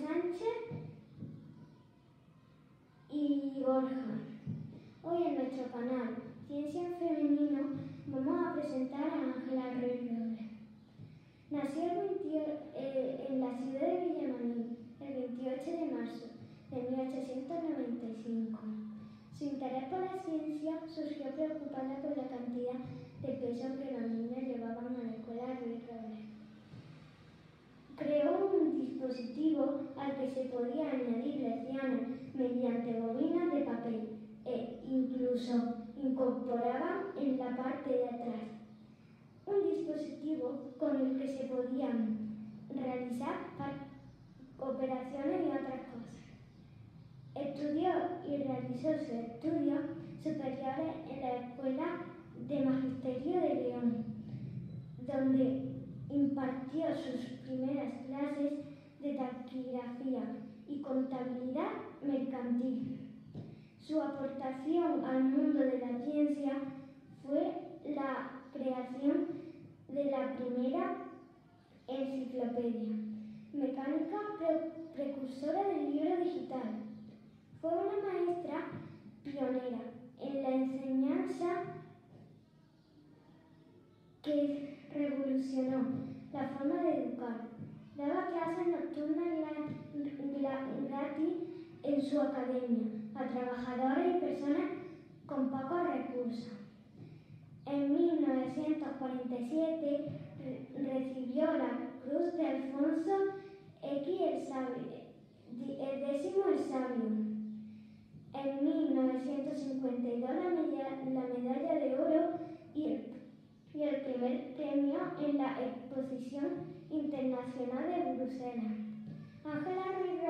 Sánchez y Borja. Hoy en nuestro canal Ciencia en Femenino vamos a presentar a Ángela Ruiz Nació el 20, eh, en la ciudad de Villamarín el 28 de marzo de 1895. Su interés por la ciencia surgió preocupada por la cantidad de peso que los niños llevaban en la parte de atrás un dispositivo con el que se podían realizar operaciones y otras cosas. Estudió y realizó sus estudios superiores en la Escuela de Magisterio de León, donde impartió sus primeras clases de taquigrafía y contabilidad mercantil. Su aportación al mundo de la ciencia fue la creación de la primera enciclopedia mecánica precursora del libro digital. Fue una maestra pionera en la enseñanza que revolucionó la forma de educar. Daba clases nocturnas gratis en su academia a trabajadores y personas con pocos recursos. En 1947 recibió la Cruz de Alfonso X el Sabio, el décimo el Sabio. En 1952 la, medalla, de oro y el, primer premio en la Exposición Internacional de Bruselas. Ángela Ruiz